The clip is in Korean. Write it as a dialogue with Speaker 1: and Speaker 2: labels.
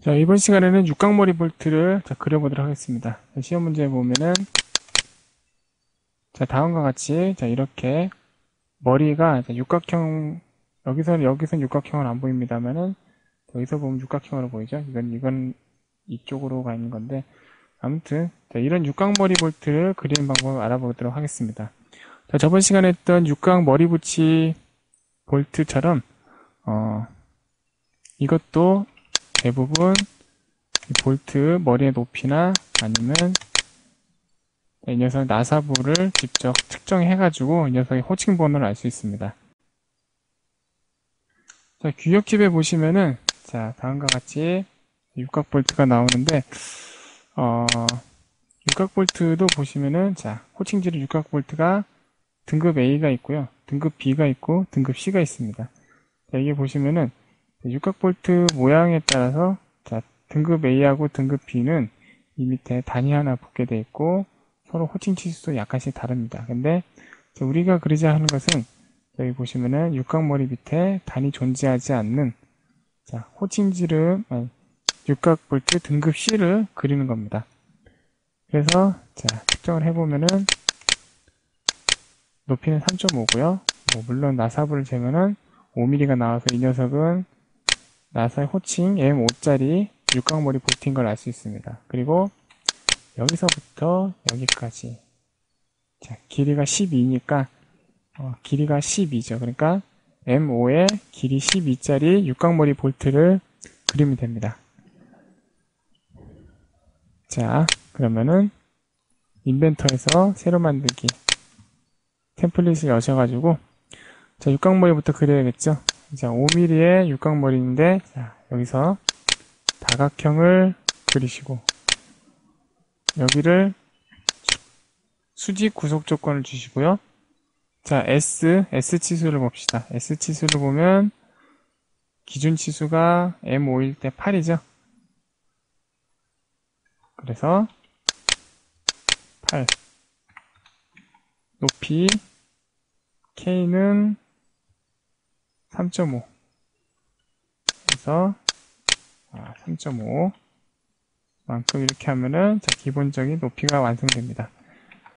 Speaker 1: 자, 이번 시간에는 육각머리 볼트를 자, 그려보도록 하겠습니다. 자, 시험 문제 보면은, 자, 다음과 같이, 자, 이렇게, 머리가 자, 육각형, 여기서는, 여기서는 육각형은 안 보입니다만은, 여기서 보면 육각형으로 보이죠? 이건, 이건 이쪽으로 가 있는 건데, 아무튼, 자, 이런 육각머리 볼트를 그리는 방법을 알아보도록 하겠습니다. 자, 저번 시간에 했던 육각 머리 붙이 볼트처럼, 어, 이것도 대부분 이 볼트 머리의 높이나 아니면 이 녀석 나사부를 직접 특정해 가지고 이 녀석의 호칭 번호를 알 수 있습니다. 자, 규격집에 보시면은 자 다음과 같이 육각 볼트가 나오는데 어, 육각 볼트도 보시면은 자 호칭지로 육각 볼트가 등급 A가 있고요, 등급 B가 있고 등급 C가 있습니다. 자, 이게 보시면은 육각 볼트 모양에 따라서 자, 등급 A하고 등급 B는 이 밑에 단위 하나 붙게 되어 있고 서로 호칭 치수도 약간씩 다릅니다. 근데 우리가 그리자 하는 것은 여기 보시면은 육각머리 밑에 단위 존재하지 않는 자, 호칭지를 아니, 육각 볼트 등급 C를 그리는 겁니다. 그래서 자, 측정을 해보면은 높이는 3.5고요. 뭐 물론 나사부를 재면은 5mm가 나와서 이 녀석은 나사의 호칭 M5짜리 육각머리 볼트인 걸 알 수 있습니다. 그리고 여기서부터 여기까지 자 길이가 12니까 어, 길이가 12죠. 그러니까 M5에 길이 12짜리 육각머리 볼트를 그리면 됩니다. 자 그러면은 인벤터에서 새로 만들기 템플릿을 여셔가지고 자 육각머리부터 그려야겠죠. 자, 5mm의 육각머리인데, 자, 여기서 다각형을 그리시고, 여기를 수직 구속 조건을 주시고요. 자, S, S 치수를 봅시다. S 치수를 보면, 기준 치수가 M5일 때 8이죠. 그래서, 8. 높이, K는 3.5 그래서 3.5 만큼 이렇게 하면은 자, 기본적인 높이가 완성됩니다.